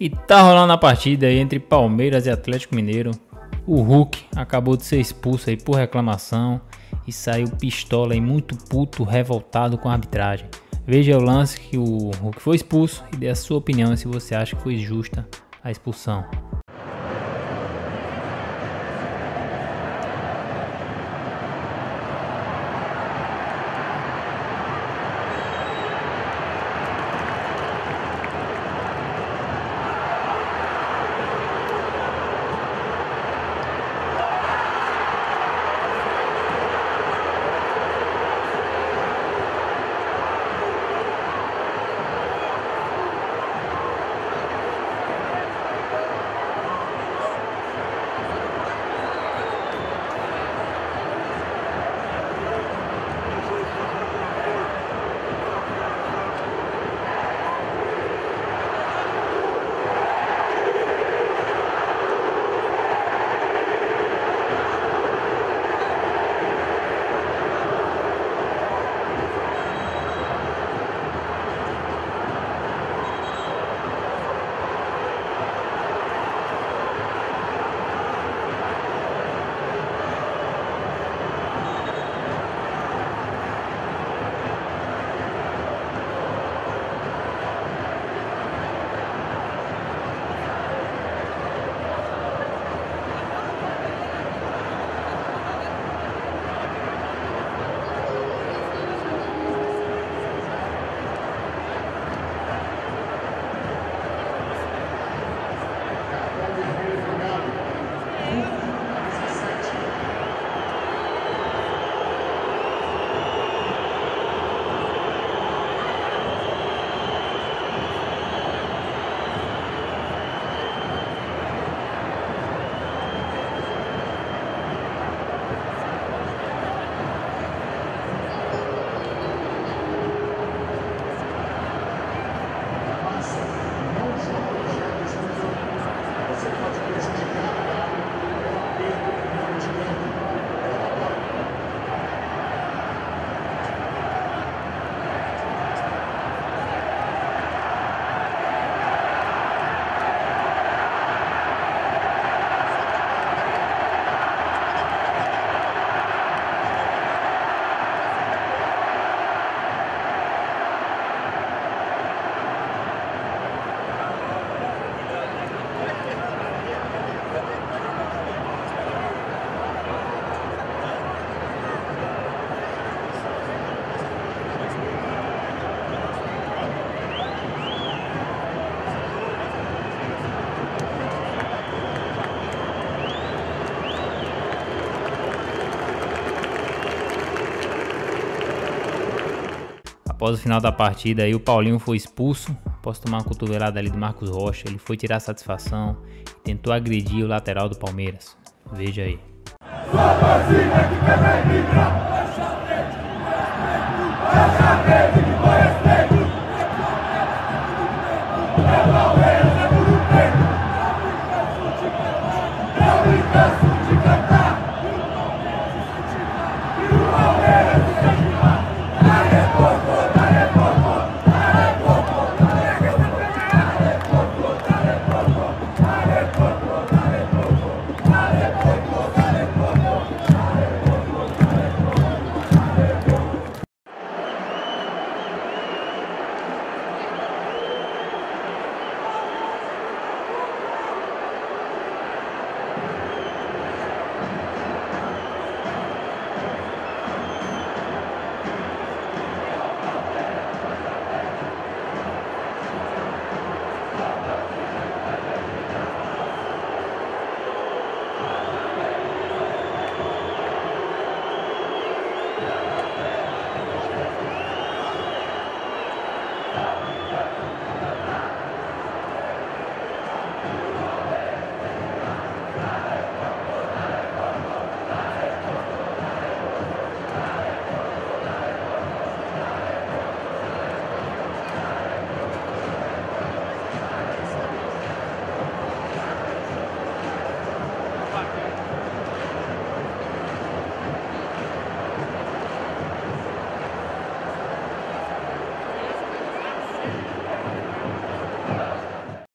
E tá rolando a partida aí entre Palmeiras e Atlético Mineiro. O Hulk acabou de ser expulso aí por reclamação e saiu pistola aí muito puto, revoltado com a arbitragem. Veja o lance que o Hulk foi expulso e dê a sua opinião se você acha que foi justa a expulsão. Após o final da partida, aí o Paulinho foi expulso após tomar uma cotovelada ali do Marcos Rocha. Ele foi tirar satisfação e tentou agredir o lateral do Palmeiras. Veja aí. Só